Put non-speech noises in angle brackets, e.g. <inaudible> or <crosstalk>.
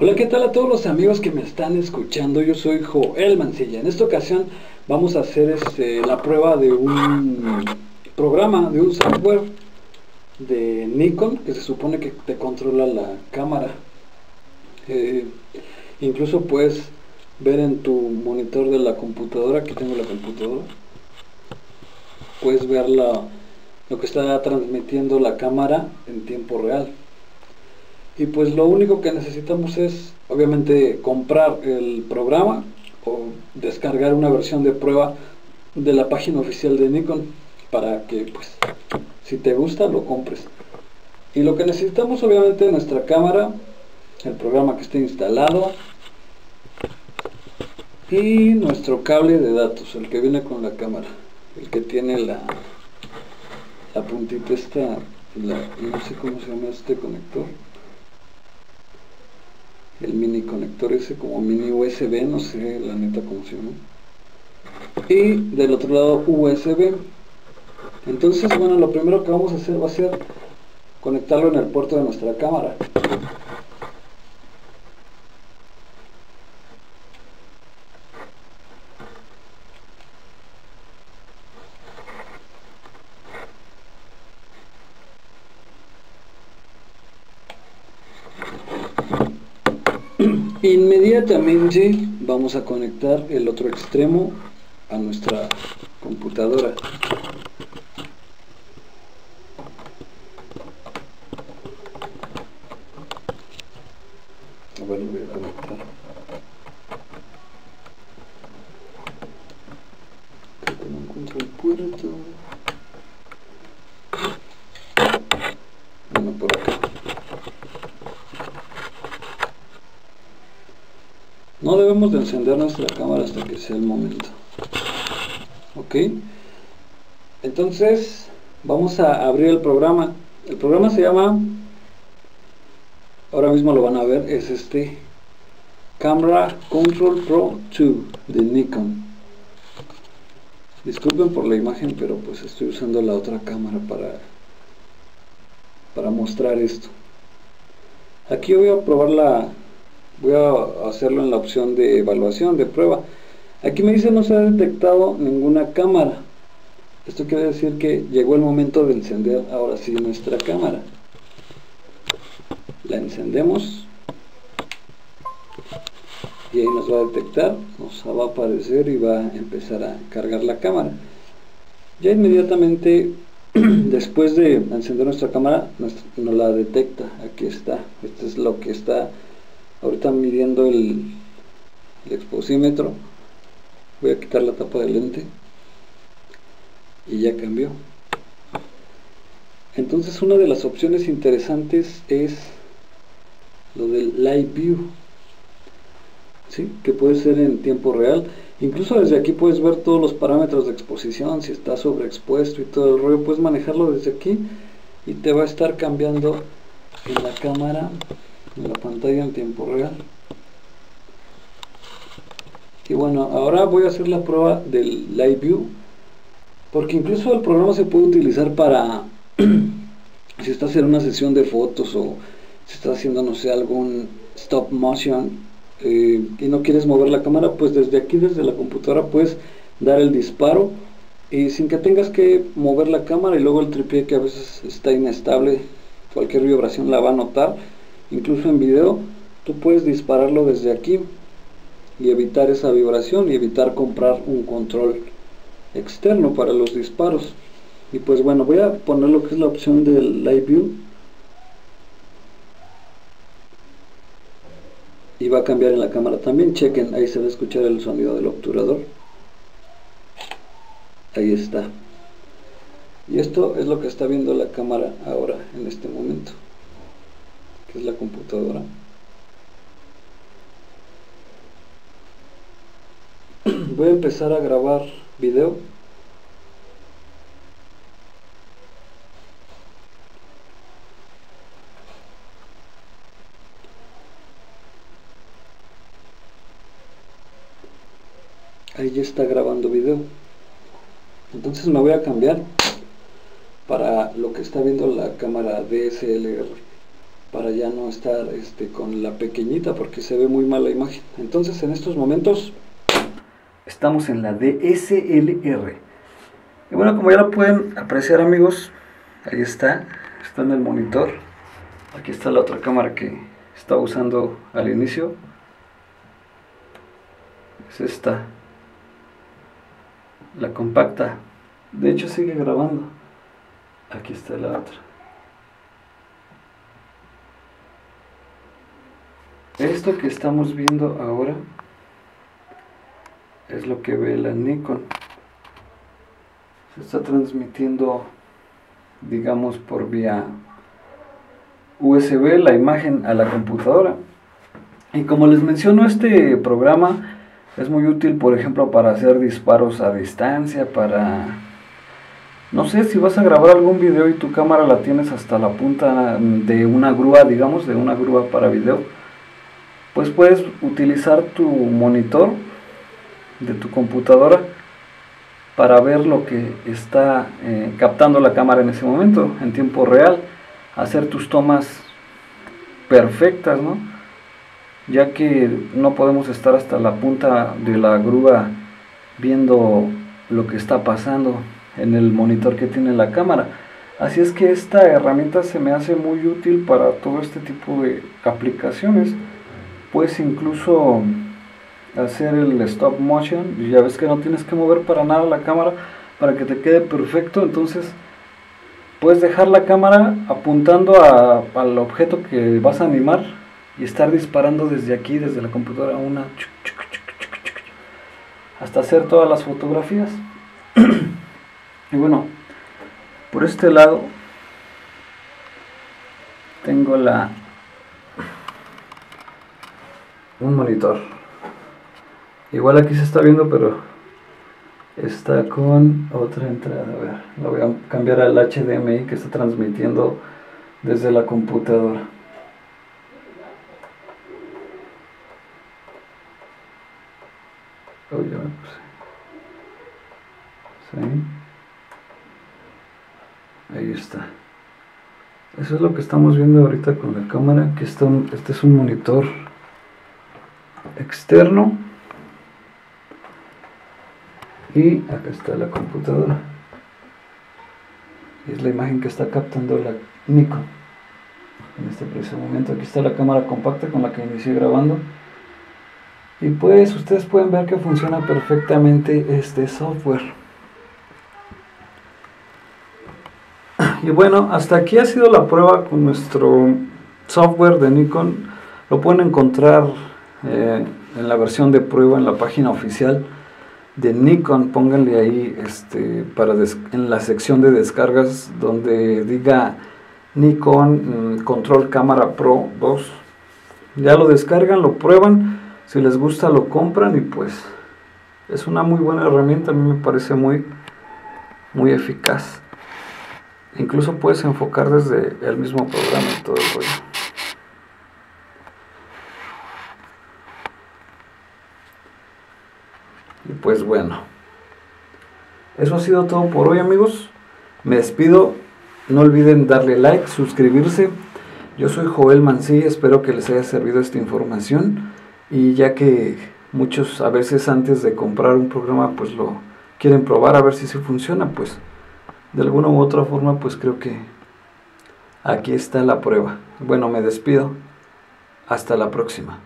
Hola, ¿qué tal a todos los amigos que me están escuchando? Yo soy Joel Mancilla. En esta ocasión vamos a hacer este, la prueba de un programa, de un software de Nikon que se supone que te controla la cámara. Eh, incluso puedes ver en tu monitor de la computadora, aquí tengo la computadora, puedes ver la, lo que está transmitiendo la cámara en tiempo real y pues lo único que necesitamos es obviamente comprar el programa o descargar una versión de prueba de la página oficial de Nikon para que pues si te gusta lo compres. Y lo que necesitamos obviamente es nuestra cámara el programa que esté instalado y nuestro cable de datos el que viene con la cámara el que tiene la la puntita esta no sé cómo se llama este conector el mini conector ese como mini USB, no sé la neta cómo se llama. Y del otro lado USB. Entonces, bueno, lo primero que vamos a hacer va a ser conectarlo en el puerto de nuestra cámara. Inmediatamente vamos a conectar el otro extremo a nuestra computadora. No encuentro el puerto. Bueno, por acá. No debemos de encender nuestra cámara hasta que sea el momento. Ok. Entonces, vamos a abrir el programa. El programa se llama, ahora mismo lo van a ver, es este Camera Control Pro 2 de Nikon. Disculpen por la imagen, pero pues estoy usando la otra cámara para, para mostrar esto. Aquí voy a probar la, voy a hacerlo en la opción de evaluación de prueba. Aquí me dice no se ha detectado ninguna cámara esto quiere decir que llegó el momento de encender ahora sí nuestra cámara. La encendemos. Y ahí nos va a detectar nos va a aparecer y va a empezar a cargar la cámara. Ya inmediatamente <clears throat> después de encender nuestra cámara nos, nos la detecta. Aquí está. Esto es lo que está ahorita midiendo el, exposímetro voy a quitar la tapa del lente y ya cambió. Entonces una de las opciones interesantes es lo del live view ¿sí? que puede ser en tiempo real. Incluso desde aquí puedes ver todos los parámetros de exposición si está sobreexpuesto y todo el rollo. Puedes manejarlo desde aquí y te va a estar cambiando en la cámara en la pantalla en tiempo real. Y bueno ahora voy a hacer la prueba del live view porque incluso el programa se puede utilizar para <clears throat> si estás en una sesión de fotos o si estás haciendo no sé algún stop motion eh, y no quieres mover la cámara pues desde aquí desde la computadora puedes dar el disparo y sin que tengas que mover la cámara y luego el tripié que a veces está inestable cualquier vibración la va a notar incluso en video tú puedes dispararlo desde aquí y evitar esa vibración y evitar comprar un control externo para los disparos. Y pues bueno voy a poner lo que es la opción del live view. Y va a cambiar en la cámara también. Chequen ahí se va a escuchar el sonido del obturador. Ahí está. Y esto es lo que está viendo la cámara ahora en este momento que es la computadora. <clears throat> Voy a empezar a grabar video. Ahí ya está grabando video. Entonces me voy a cambiar para lo que está viendo la cámara DSLR. Para ya no estar este, con la pequeñita porque se ve muy mal la imagen. Entonces en estos momentos estamos en la DSLR. Y bueno, como ya lo pueden apreciar amigos, ahí está, está en el monitor. Aquí está la otra cámara que estaba usando al inicio. Es esta, la compacta. De hecho sigue grabando. Aquí está la otra. Esto que estamos viendo ahora es lo que ve la Nikon. Se está transmitiendo, digamos, por vía USB la imagen a la computadora. Y como les menciono, este programa es muy útil, por ejemplo, para hacer disparos a distancia, para... No sé, si vas a grabar algún video y tu cámara la tienes hasta la punta de una grúa, digamos, de una grúa para video pues puedes utilizar tu monitor de tu computadora para ver lo que está eh, captando la cámara en ese momento, en tiempo real, hacer tus tomas perfectas, ¿no? ya que no podemos estar hasta la punta de la grúa viendo lo que está pasando en el monitor que tiene la cámara. Así es que esta herramienta se me hace muy útil para todo este tipo de aplicaciones puedes incluso hacer el stop motion. Y ya ves que no tienes que mover para nada la cámara para que te quede perfecto. Entonces puedes dejar la cámara apuntando al objeto que vas a animar y estar disparando desde aquí desde la computadora una hasta hacer todas las fotografías. <clears throat> Y bueno por este lado tengo la un monitor. Igual aquí se está viendo, pero está con otra entrada. A ver, lo voy a cambiar al HDMI que está transmitiendo desde la computadora. Oh, ya. ¿Sí? Ahí está. Eso es lo que estamos viendo ahorita con la cámara. Aquí está este es un monitor externo. Y acá está la computadora. Es la imagen que está captando la Nikon en este preciso momento aquí está la cámara compacta con la que inicié grabando. Y pues ustedes pueden ver que funciona perfectamente este software. <clears throat> Y bueno hasta aquí ha sido la prueba con nuestro software de Nikon. Lo pueden encontrar eh, en la versión de prueba en la página oficial de Nikon, pónganle ahí este, para en la sección de descargas donde diga Nikon mm, Control Cámara Pro 2. Ya lo descargan, lo prueban, si les gusta lo compran y pues es una muy buena herramienta, a mí me parece muy, muy eficaz. Incluso puedes enfocar desde el mismo programa y todo el rollo. Y pues bueno, eso ha sido todo por hoy amigos. Me despido. No olviden darle like, suscribirse. Yo soy Joel Mancilla, espero que les haya servido esta información. Y ya que muchos a veces antes de comprar un programa pues lo quieren probar a ver si se funciona, pues de alguna u otra forma pues creo que aquí está la prueba. Bueno, me despido. Hasta la próxima.